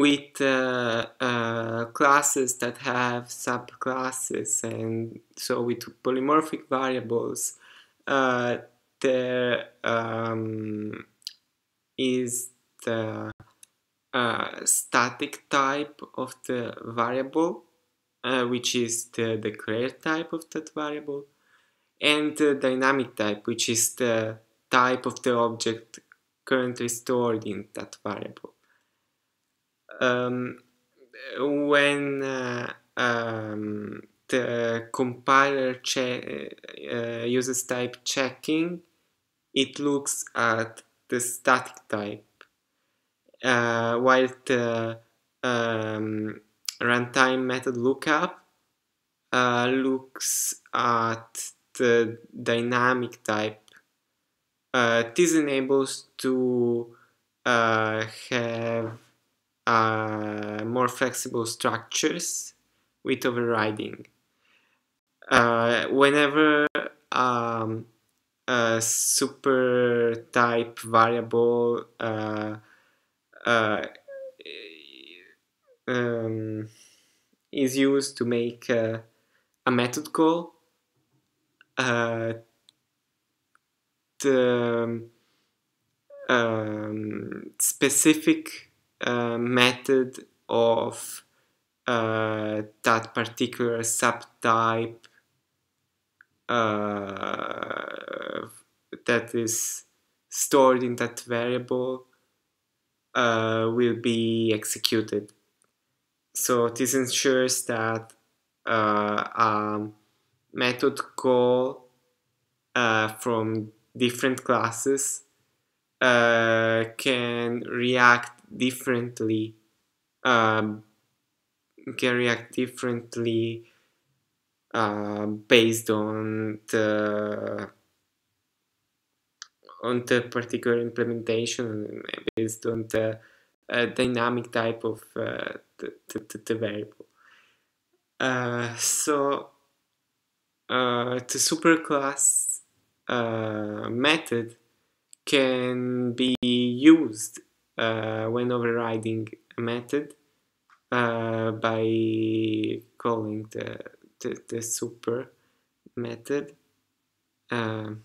with uh, uh, classes that have subclasses and so with polymorphic variables uh, there um, is the uh, static type of the variable uh, which is the declared type of that variable and the dynamic type which is the type of the object currently stored in that variable um, when uh, um, the compiler uh, uses type checking, it looks at the static type, uh, while the um, runtime method lookup uh, looks at the dynamic type. Uh, this enables to uh, have uh, more flexible structures with overriding. Uh, whenever um, a super type variable uh, uh um, is used to make a method call, uh, the um, specific uh, method of uh, that particular subtype uh, that is stored in that variable uh, will be executed. So this ensures that uh, a method call uh, from different classes can react differently um, can react differently uh, based on the on the particular implementation based on the uh, dynamic type of uh, the, the, the, variable. Uh, so uh, the superclass uh, method can be used when overriding a method uh, by calling the, the, the super method. Um,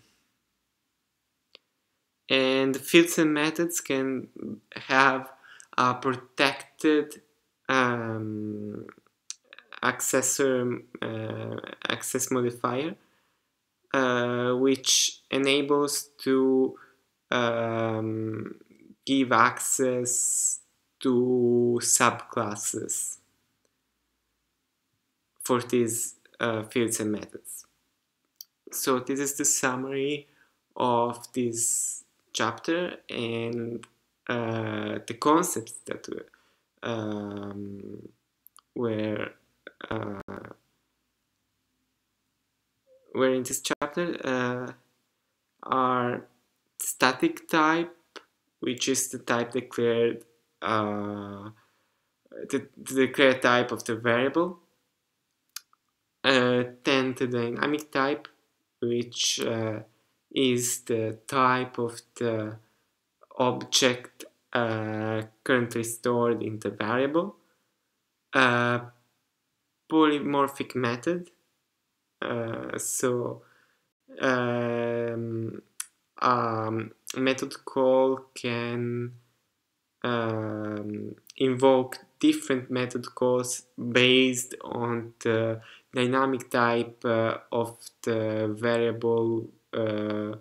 and fields and methods can have a protected um, accessor uh, access modifier uh, which enables to um, give access to subclasses for these uh, fields and methods. So this is the summary of this chapter and uh, the concepts that um, were uh, were in this chapter uh, are static type which is the type declared uh, the, the declared type of the variable. Uh, then the dynamic type, which uh, is the type of the object uh, currently stored in the variable. Uh, polymorphic method. Uh, so um, um, method call can um, invoke different method calls based on the dynamic type uh, of the variable uh,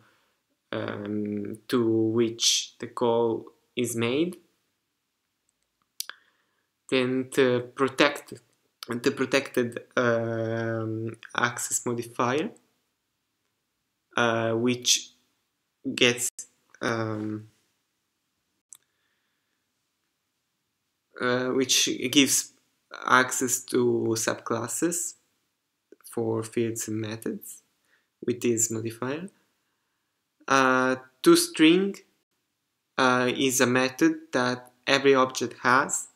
um, to which the call is made. Then the protect the protected um, access modifier, uh, which gets um, uh, which gives access to subclasses for fields and methods with this modifier. Uh, toString uh, is a method that every object has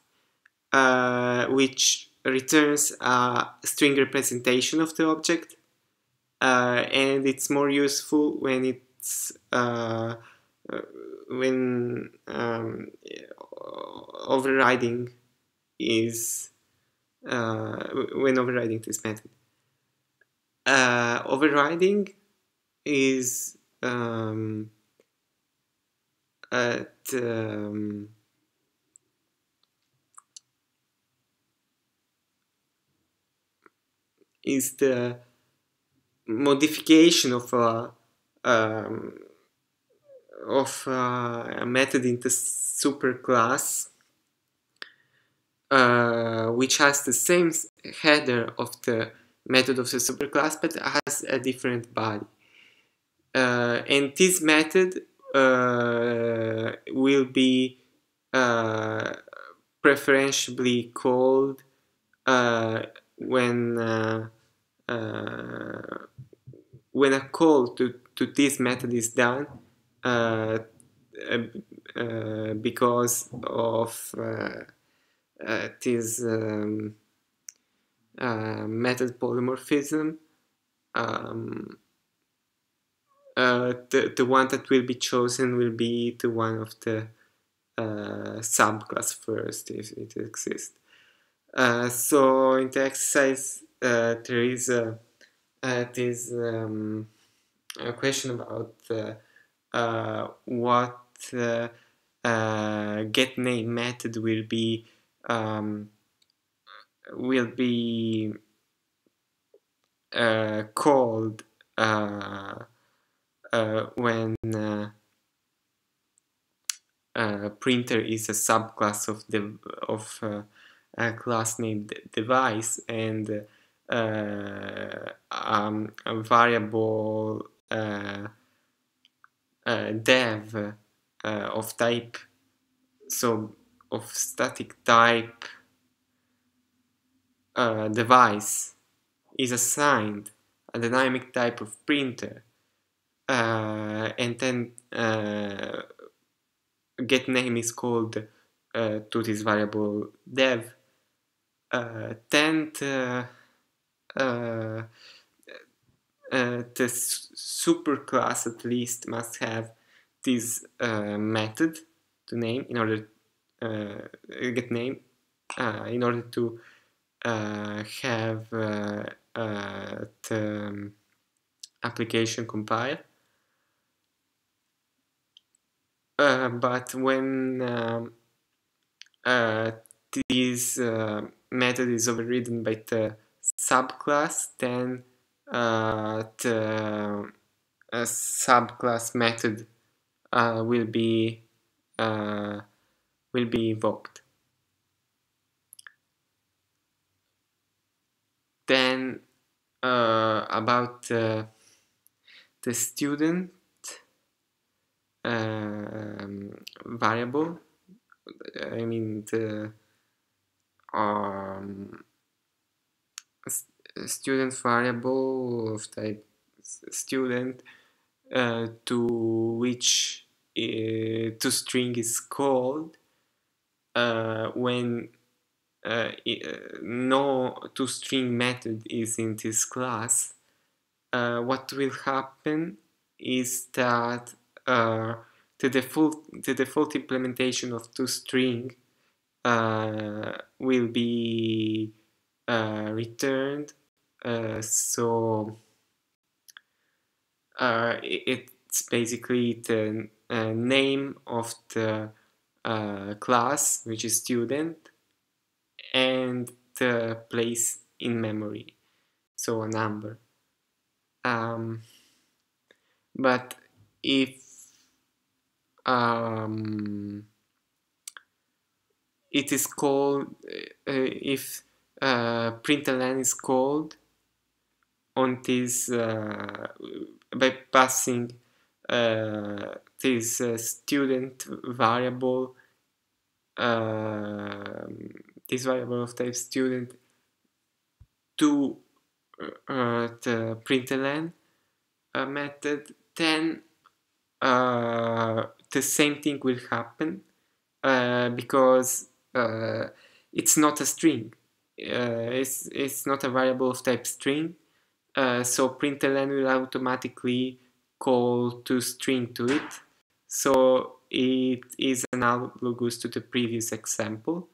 uh, which returns a string representation of the object uh, and it's more useful when it's uh, when um, overriding is uh, when overriding this method. Uh, overriding is um, at um, is the modification of a um, of a method in the superclass uh, which has the same header of the method of the superclass but has a different body. Uh, and this method uh, will be uh, preferentially called uh, when uh, when a call to, to this method is done uh, uh, because of uh, this um, method polymorphism um, uh, the, the one that will be chosen will be the one of the uh, subclass first if it exists. Uh, so in the exercise there is a, this um, a question about uh, what uh, uh, get name method will be um, will be called when uh, printer is a subclass of the of uh, a class named device and uh, um, a variable uh, dev uh, of type so of static type uh, device is assigned a dynamic type of printer uh, and then uh, get name is called uh, to this variable dev then uh, the superclass at least must have this uh, method to name in order uh, get name uh, in order to uh, have uh, the um, application compile. but when um, this method is overridden by the subclass, then uh, the uh, subclass method uh, will be will be invoked. Then about the student um, variable I mean the um, student variable of type student uh, to which uh, to string is called uh, when uh, uh, no toString method is in this class uh, what will happen is that the default the default implementation of toString will be returned so uh, it's basically the uh, name of the class, which is student, and the place in memory, so a number. Um, but if um, it is called, uh, if uh, println is called, on this uh, by passing uh, this uh, student variable this variable of type student to the println method then uh, the same thing will happen uh, because uh, it's not a string. it's, it's not a variable of type string. Uh, so println will automatically call toString to it. So it is analogous to the previous example.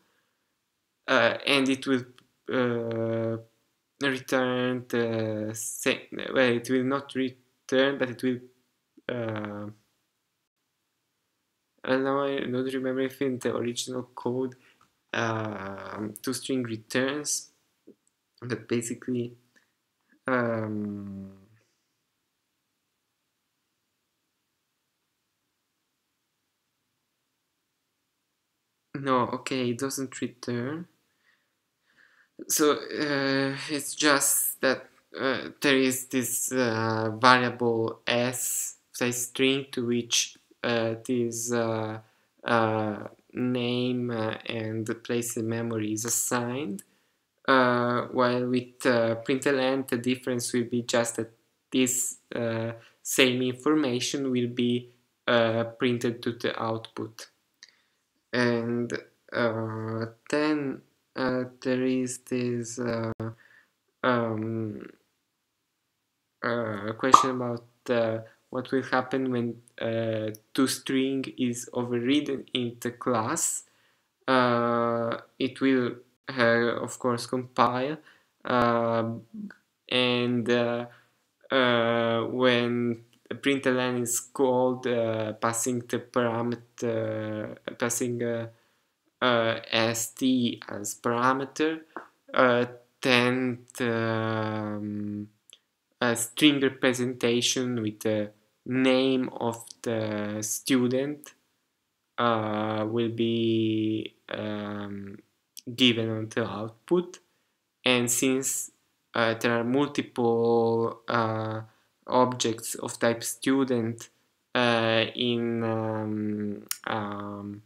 uh, and it will uh, return the same well it will not return but it will uh, now I don't remember if in the original code um, string returns but basically um, no okay it doesn't return so uh, it's just that uh, there is this uh, variable s say string to which this name and the place in memory is assigned while with println the difference will be just that this same information will be printed to the output and then uh, there is this uh, um, uh, question about uh, what will happen when uh, toString is overridden in the class. Uh, it will, of course, compile um, and when println is called, passing the parameter, passing uh, st as parameter, uh, then um, a string representation with the name of the student uh, will be um, given on the output and since uh, there are multiple uh, objects of type student uh, in um, um,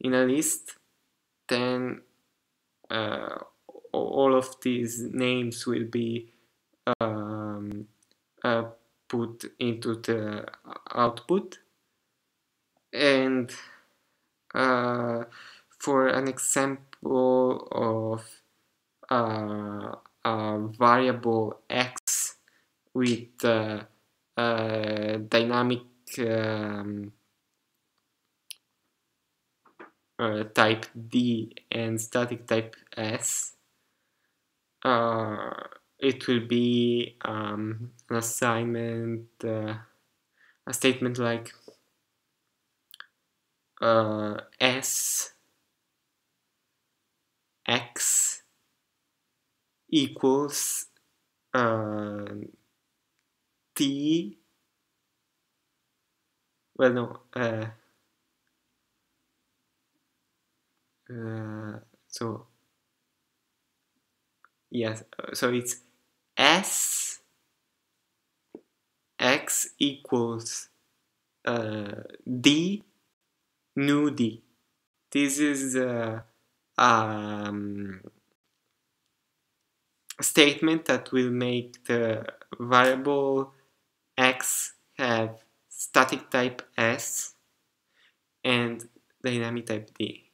in a list, then uh, all of these names will be um, uh, put into the output. And uh, for an example of uh, a variable x with uh, dynamic um, uh, type D and static type S, uh, it will be um, an assignment, uh, a statement like uh, S X equals uh, T. Well no uh, uh, so yes so it's s x equals uh, d d this is uh, um, a statement that will make the variable x have static type s and dynamic type d